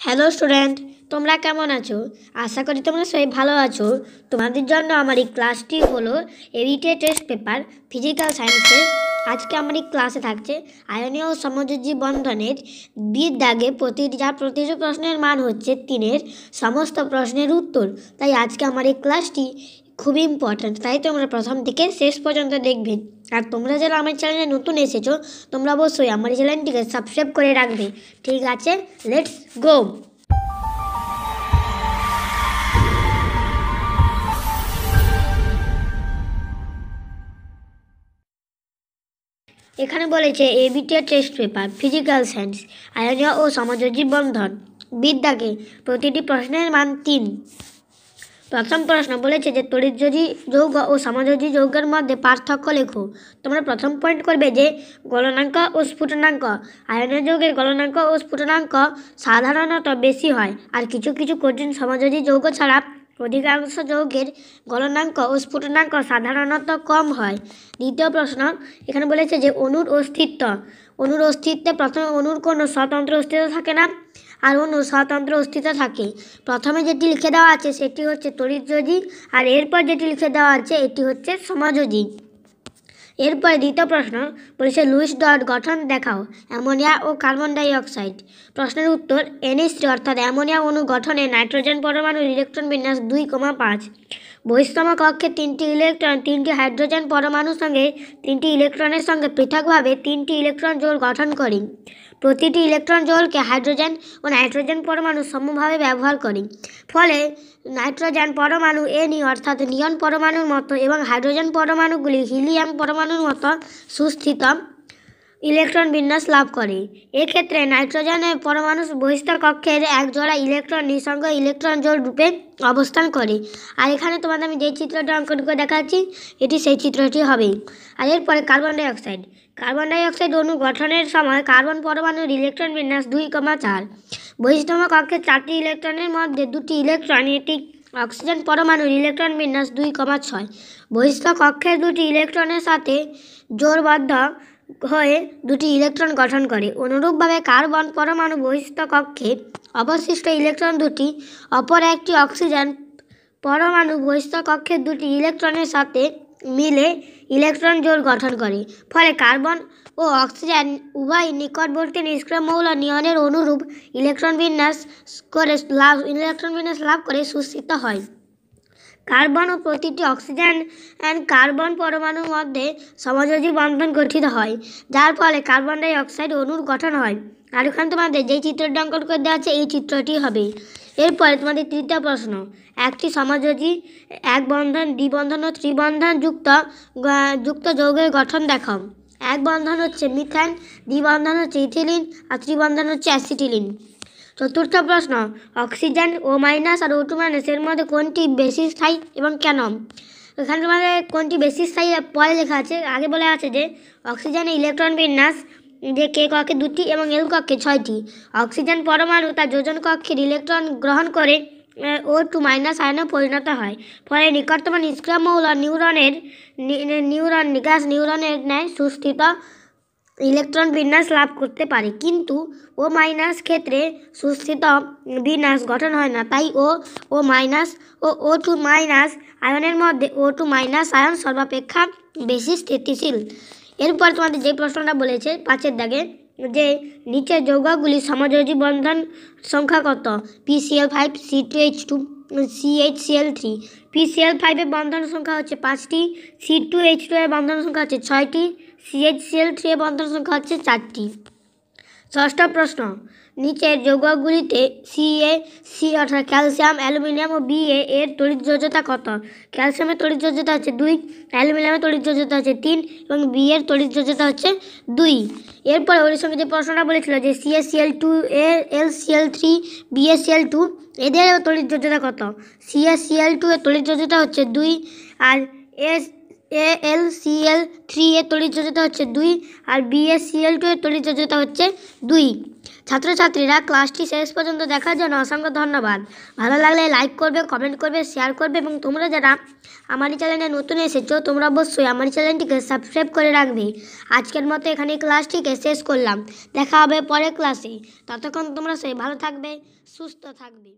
Hello student তোমরা কেমন আছো? আশা করি তোমরা সবাই ভালো আছো। তোমাদের জন্য আমার এই ক্লাসটি হলো এডিটে টেস্ট পেপার ফিজিক্যাল সায়েন্সের আজকে আমার এই ক্লাসে থাকছে আয়নীয় সমযোজী বন্ধনের বীর দাগে প্রতি যা প্রতিটি প্রশ্নের মান হচ্ছে তিনের, সমস্ত প্রশ্নের উত্তর। তাই আজকে আমার এই ক্লাসটি খুবই ইম্পর্ট্যান্ট তাই তোমরা প্রথম থেকে শেষ পর্যন্ত দেখবে। আর তোমরা যারা আমার চ্যানেলে নতুন এসেছ, তোমরা অবশ্যই আমার চ্যানেলটিকে সাবস্ক্রাইব করে রাখবে। ঠিক আছে? লেটস গো এখানে বলেছে ABTA test paper physical science আয়নীয় ও সমাজজীব বন্ধন। বিদ্যাকে, প্রতিটি প্রশ্নের মান তিন। প্রথম প্রশ্ন বলেছে যে তড়িৎযোজী যৌগ ও সমাযোজী যৌগের মধ্যে পার্থক্য লেখো। তোমরা প্রথম পয়েন্ট করবে যে গলনাঙ্ক ও স্ফুটনাঙ্ক। আয়নের যৌগের গলনাঙ্ক ও স্ফুটনাঙ্ক সাধারণত বেশি হয় আর কিছু কিছু কঠিন সমাযোজী যৌগ ছাড়া অধিকাংশ যৌগের গলনাঙ্ক ও স্ফুটনাঙ্ক সাধারণত কম হয়। দ্বিতীয় প্রশ্ন এখানে বলেছে যে অনুর অস্তিত্ব। অনুর অস্তিত্বে প্রথমে অনুর কোনো স্বতন্ত্র অস্তিত্ব থাকে না। আর অণুর স্বতন্ত্র অস্তিত্ব থাকে। প্রথমে যেটি লিখে দেওয়া আছে সেটি হচ্ছে তড়িৎযোজী আর এরপর যেটি লিখে দেওয়া আছে এটি হচ্ছে সমাযোজী এরপরে দ্বিতীয় প্রশ্ন বলেছে, লুইস ডট গঠন দেখাও, অ্যামোনিয়া ও কার্বন ডাই অক্সাইড। প্রশ্নের উত্তর এনএস অর্থাৎ অ্যামোনিয়া অণু গঠনে নাইট্রোজেন পরমাণুর ইলেকট্রন বিন্যাস দুই কমা পাঁচ। বহিস্তম কক্ষে তিনটি ইলেকট্রন, তিনটি হাইড্রোজেন পরমাণুর সঙ্গে তিনটি ইলেকট্রনের সঙ্গে পৃথকভাবে তিনটি ইলেকট্রন জোল গঠন করে। প্রতিটি ইলেকট্রন জলকে হাইড্রোজেন ও নাইট্রোজেন পরমাণু সমভাবে ব্যবহার করে। ফলে নাইট্রোজেন পরমাণু এনি অর্থাৎ নিয়ন পরমাণুর মতো এবং হাইড্রোজেন পরমাণুগুলি হিলিয়াম পরমাণুর মতো সুস্থিত ইলেকট্রন বিন্যাস লাভ করে। এক্ষেত্রে নাইট্রোজেনের পরমাণু বহিস্তর কক্ষের এক জোড়া ইলেকট্রন নিঃসঙ্গ ইলেকট্রন জোড় রূপে অবস্থান করে। আর এখানে তোমাদের আমি যে চিত্রটা অঙ্কন করে দেখাচ্ছি, এটি সেই চিত্রটি হবে আর এরপরে কার্বন ডাইঅক্সাইড। কার্বন ডাইঅক্সাইড অণু গঠনের সময় কার্বন পরমাণুর ইলেকট্রন বিন্যাস দুই কমা চার। বহিষ্ঠম কক্ষের চারটি ইলেকট্রনের মধ্যে দুটি ইলেকট্রন এটি অক্সিজেন পরমাণুর ইলেকট্রন বিন্যাস দুই কমা ছয়। বহিস্থ কক্ষের দুটি ইলেকট্রনের সাথে জোরবদ্ধ হয়ে দুটি ইলেকট্রন গঠন করে। অনুরূপভাবে কার্বন পরমাণু বহিস্থ কক্ষে অবশিষ্ট ইলেকট্রন দুটি, অপর একটি অক্সিজেন পরমাণু বহিস্থ কক্ষের দুটি ইলেকট্রনের সাথে মিলে ইলেকট্রন জোড় গঠন করে। ফলে কার্বন ও অক্সিজেন উভয় নিকটবর্তী নিষ্ক্রিয় মৌল নিয়নের অনুরূপ ইলেকট্রন বিন্যাস করে লাভ ইলেকট্রন বিন্যাস লাভ করে সুস্থিত হয়। কার্বন ও প্রতিটি অক্সিজেন অ্যান্ড কার্বন পরমাণুর মধ্যে সমযোজী বন্ধন গঠিত হয়, যার ফলে কার্বন ডাই অক্সাইড অণুর গঠন হয়। আর ওখানে তোমাদের যেই চিত্রটি অঙ্কন করে দেওয়া আছে এই চিত্রটি হবে। এরপরে তোমাদের তৃতীয় প্রশ্ন, একটি সমাযোজী এক বন্ধন, দ্বিবন্ধন ও ত্রিবন্ধন যুক্ত যুক্ত যৌগের গঠন দেখাও। এক বন্ধন হচ্ছে মিথাইন দ্বিবন্ধন হচ্ছে ইথিলিন, আর ত্রিবন্ধন হচ্ছে অ্যাসিটিলিন। চতুর্থ প্রশ্ন, অক্সিজেন ও মাইনাস আর ও টু মাইনাস এর মধ্যে কোনটি বেশি স্থায়ী এবং কেন? এখানে তোমাদের কোনটি বেশি স্থায়ী পরে লেখা আছে। আগে বলা আছে যে অক্সিজেনের ইলেকট্রন বিন্যাস যে কে কক্ষে দুটি এবং এল কক্ষে ছয়টি, অক্সিজেন পরমাণু তার যোজন কক্ষের ইলেকট্রন গ্রহণ করে ও টু মাইনাস আয়নে পরিণত হয়। ফলে নিকটতম নিষ্ক্রিয় মৌল নিউরনের নিউরন, নিকাশ নিউরনের ন্যায় সুস্থিত ইলেকট্রন বিন্যাস লাভ করতে পারে। কিন্তু ও মাইনাস ক্ষেত্রে সুস্থিত বিন্যাস গঠন হয় না। তাই O O minus O O two minus আয়নের মধ্যে ও টু মাইনাস আয়ন সর্বাপেক্ষা বেশি স্থিতিশীল। এরপর তোমাদের যে প্রশ্নটা বলেছে পাঁচের দাগে, যে নিচের যৌগগুলি সমাযোজী বন্ধন সংখ্যা কত? PCl five C two H two C H Cl three PCl ফাইভের বন্ধন সংখ্যা হচ্ছে পাঁচটি সি টু এইচ টু এর বন্ধন সংখ্যা হচ্ছে ছয়টি সিএইচসিএল থ্রি এর বন্ধন সংখ্যা হচ্ছে চারটি। ষষ্ঠ প্রশ্ন, নিচের যৌগগুলিতে সিএ, সি অর্থাৎ ক্যালসিয়াম, অ্যালুমিনিয়াম ও বিএ এর তড়িৎযোজ্যতা কত? ক্যালসিয়ামের তড়িৎযোজ্যতা হচ্ছে দুই, অ্যালুমিনিয়ামের তড়িৎযোজ্যতা হচ্ছে তিন এবং বি এর তড়িৎযোজ্যতা হচ্ছে দুই। এরপরে ওর সঙ্গে যে প্রশ্নটা বলেছিল যে CaCl two A L Cl three BaCl two, এদের তড়িৎযোজ্যতা কত? সিএসিএল টু এর তড়িৎযোজ্যতা হচ্ছে দুই আর S A L C L three এর তড়িৎ হচ্ছে দুই আর B S C L two এর তড়িৎ হচ্ছে দুই। ছাত্রছাত্রীরা ক্লাসটি শেষ পর্যন্ত দেখার জন্য অসংখ্য ধন্যবাদ। ভালো লাগলে লাইক করবে কমেন্ট করবে শেয়ার করবে এবং তোমরা যারা আমার চ্যানেলে নতুন এসেছ, তোমরা অবশ্যই আমার চ্যানেলটিকে সাবস্ক্রাইব করে রাখবে। আজকের মতো এখানে ক্লাসটিকে শেষ করলাম। দেখা হবে পরের ক্লাসে ততক্ষণ তোমরা সবাই ভালো থাকবে, সুস্থ থাকবে।